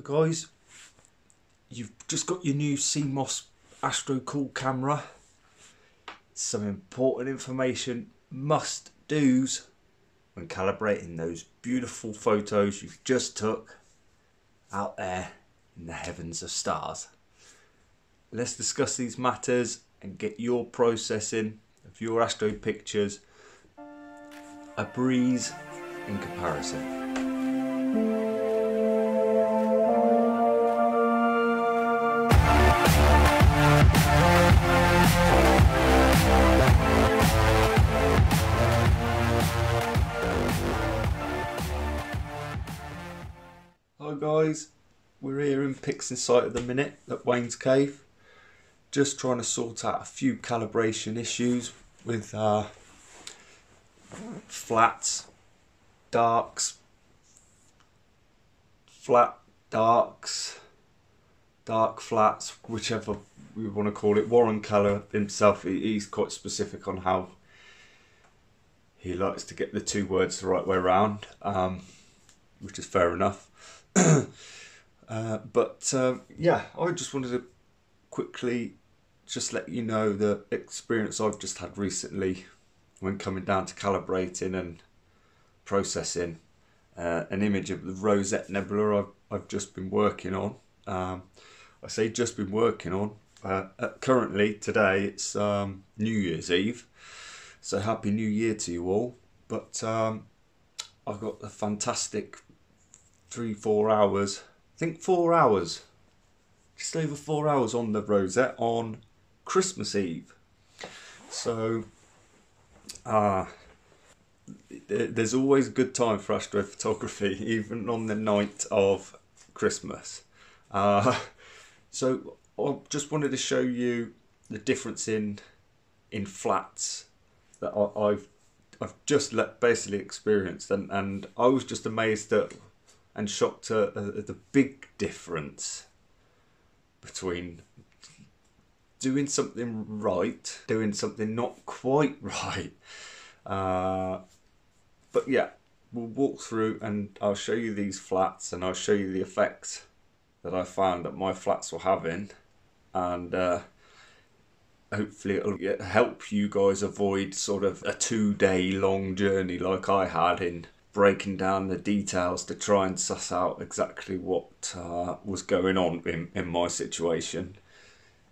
guys, you've just got your new CMOS Astro Cool camera. Some important information, must do's when calibrating those beautiful photos you've just took out there in the heavens of stars. Let's discuss these matters and get your processing of your astro pictures a breeze in comparison. We're here in PixInsight at the minute at Wayne's Cave. Just trying to sort out a few calibration issues with uh, flats, darks, flat darks, dark flats, whichever we want to call it. Warren Keller himself, he's quite specific on how he likes to get the two words the right way around, um, which is fair enough. uh, but um, yeah, I just wanted to quickly just let you know the experience I've just had recently when coming down to calibrating and processing uh, an image of the Rosette Nebula I've, I've just been working on. Um, I say just been working on. Uh, currently, today, it's um, New Year's Eve. So Happy New Year to you all. But um, I've got a fantastic three, four hours. Think four hours. Just over four hours on the Rosette on Christmas Eve. So, uh, there's always a good time for astrophotography, even on the night of Christmas. Uh, so, I just wanted to show you the difference in in flats that I, have I've just let, basically experienced, and, and I was just amazed at and shocked at, at the big difference between doing something right, doing something not quite right. Uh, but yeah, we'll walk through and I'll show you these flats and I'll show you the effects that I found that my flats were having and uh, hopefully it'll help you guys avoid sort of a two day long journey like I had in breaking down the details to try and suss out exactly what uh, was going on in, in my situation.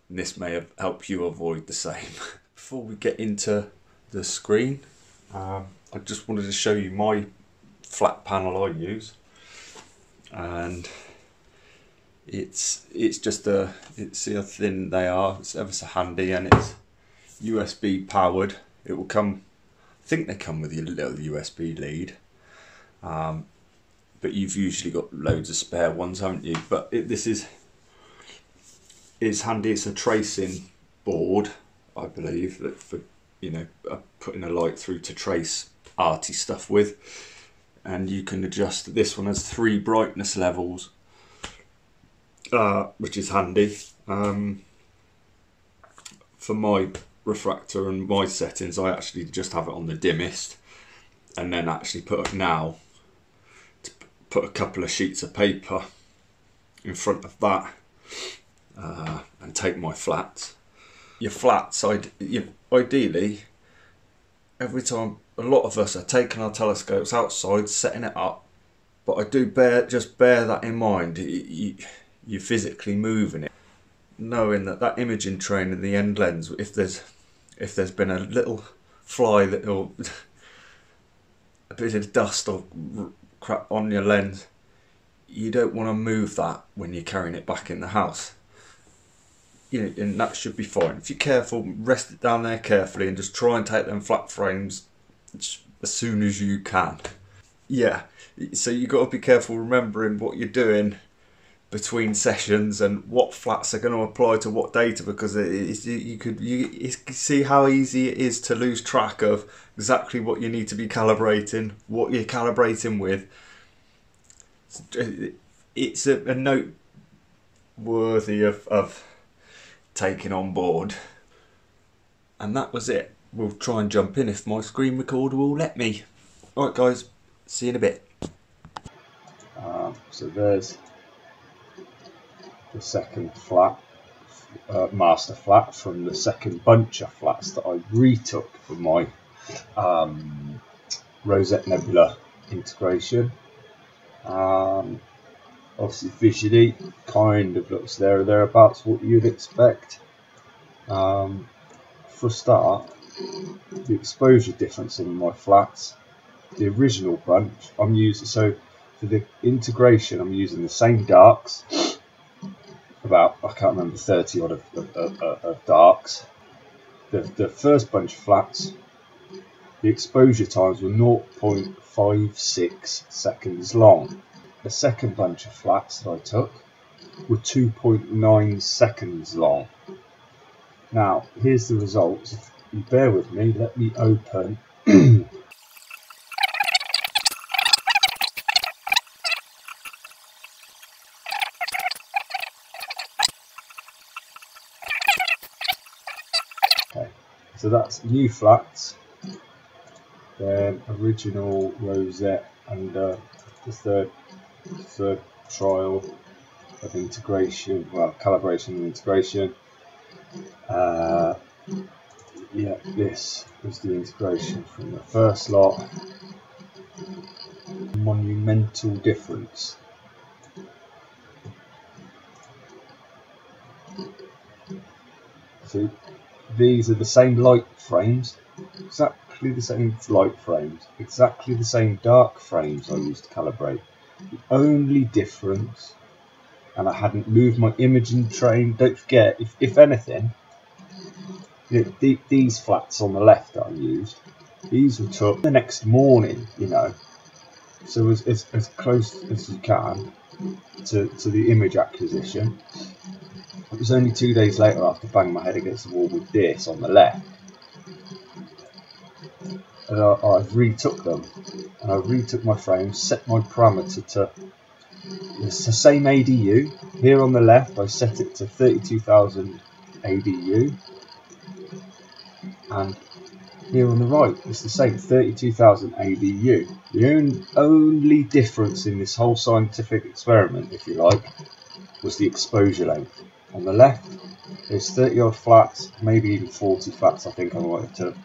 And this may have helped you avoid the same. Before we get into the screen, um, I just wanted to show you my flat panel I use, and it's it's just a it's see how thin they are. It's ever so handy, and it's USB powered. It will come. I think they come with a little USB lead. Um, but you've usually got loads of spare ones, haven't you? But it, this is is handy. It's a tracing board, I believe, that for you know uh, putting a light through to trace arty stuff with, and you can adjust. This one has three brightness levels, uh, which is handy. Um, for my refractor and my settings, I actually just have it on the dimmest, and then actually put it now put a couple of sheets of paper in front of that uh, and take my flats. Your flats, I'd, you, ideally, every time a lot of us are taking our telescopes outside, setting it up, but I do bear just bear that in mind. You, you're physically moving it, knowing that that imaging train in the end lens, if there's if there's been a little fly that or a bit of dust or crap on your lens, you don't want to move that when you're carrying it back in the house. You know, and that should be fine. If you're careful, rest it down there carefully and just try and take them flat frames as soon as you can. Yeah, so you've got to be careful remembering what you're doing between sessions and what flats are going to apply to what data because you could you see how easy it is to lose track of exactly what you need to be calibrating, what you're calibrating with. It's a, a note worthy of, of taking on board. And that was it. We'll try and jump in if my screen recorder will let me. Alright guys, see you in a bit. Uh, so there's the second flat, uh, master flat from the second bunch of flats that I retook for my um, Rosette Nebula integration. Um, obviously visually kind of looks there or thereabouts what you'd expect. Um, for a start, the exposure difference in my flats, the original bunch I'm using, so for the integration I'm using the same darks, about, I can't remember, 30 odd of, of, of, of darks. The, the first bunch of flats, the exposure times were 0.56 seconds long. The second bunch of flats that I took were 2.9 seconds long. Now, here's the results. If you bear with me, let me open so that's new flats, then original rosette, and uh, the third third trial of integration, well, calibration and integration. Uh, yeah, this was the integration from the first lot. Monumental difference. See, these are the same light frames, exactly the same light frames, exactly the same dark frames I used to calibrate. The only difference, and I hadn't moved my imaging train, don't forget, if, if anything, you know, the, these flats on the left that I used, these were took the next morning, you know, so as, as, as close as you can to, to the image acquisition. It was only two days later after banging my head against the wall with this on the left. And I, I retook them and I retook my frames, set my parameter to it's the same ADU. Here on the left I set it to 32,000 ADU and here on the right it's the same 32,000 ADU. The only difference in this whole scientific experiment, if you like, was the exposure length. On the left, there's 30 odd flats, maybe even 40 flats, I think I have took.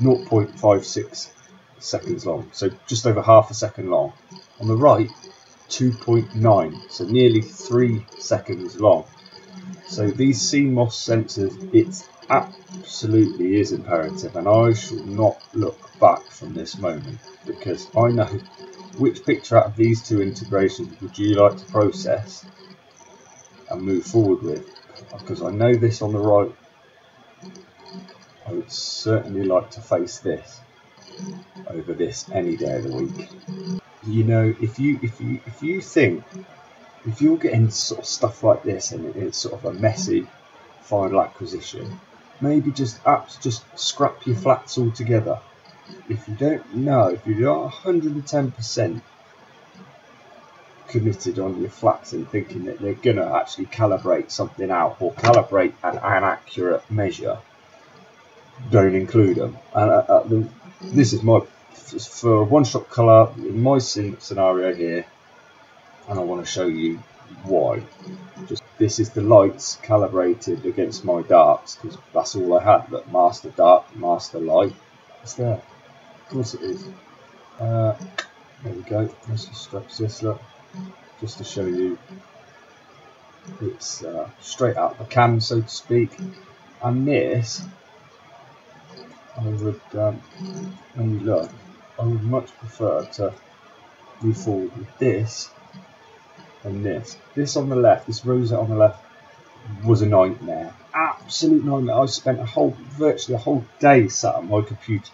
0.56 seconds long, so just over half a second long. On the right, 2.9, so nearly 3 seconds long. So these CMOS sensors, it absolutely is imperative, and I should not look back from this moment because I know which picture out of these two integrations would you like to process and move forward with because I know this on the right. I would certainly like to face this over this any day of the week. You know if you if you if you think if you're getting sort of stuff like this and it's sort of a messy final acquisition maybe just apps just scrap your flats altogether. If you don't know if you're not 110% committed on your flats and thinking that they're going to actually calibrate something out or calibrate an, an accurate measure, don't include them. And uh, uh, the, this is my for one shot color in my scenario here, and I want to show you why. Just this is the lights calibrated against my darks because that's all I had. But master dark, master light, it's there. Of course it is. Uh, there we go. Let's just stretch this. Look just to show you. It's uh, straight out the cam so to speak. And this I would um, when you look I would much prefer to move forward with this than this. This on the left this rosette on the left was a nightmare. Absolute nightmare. I spent a whole virtually a whole day sat at my computer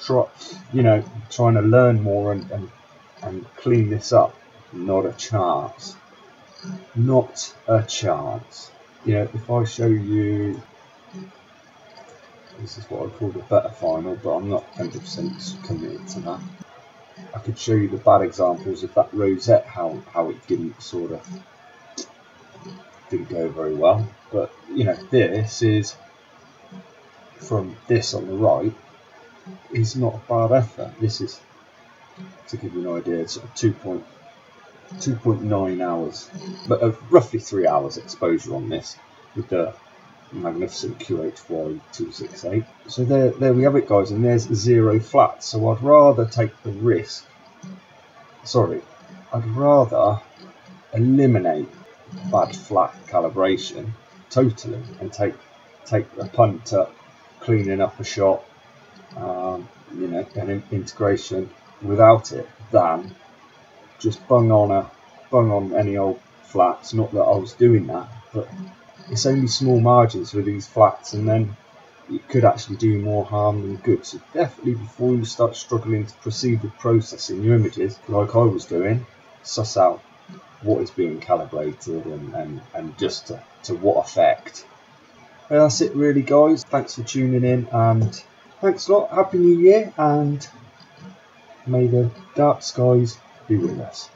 try, you know trying to learn more and, and, and clean this up not a chance. Not a chance. You know, if I show you, this is what I call the better final, but I'm not 100% committed to that. I could show you the bad examples of that rosette, how, how it didn't sort of, didn't go very well. But, you know, this is, from this on the right, is not a bad effort. This is, to give you an idea, it's sort of 2. 2.9 hours, but of roughly three hours exposure on this with the magnificent QHY268. So there, there we have it guys, and there's zero flat. So I'd rather take the risk, sorry, I'd rather eliminate bad flat calibration totally and take take a punt at cleaning up a shot, um, you know, and integration without it than just bung on a bung on any old flats. Not that I was doing that, but it's only small margins with these flats, and then it could actually do more harm than good. So definitely before you start struggling to proceed with processing your images, like I was doing, suss out what is being calibrated and, and, and just to, to what effect. Well, that's it really guys. Thanks for tuning in and thanks a lot. Happy New Year and may the dark skies be with us.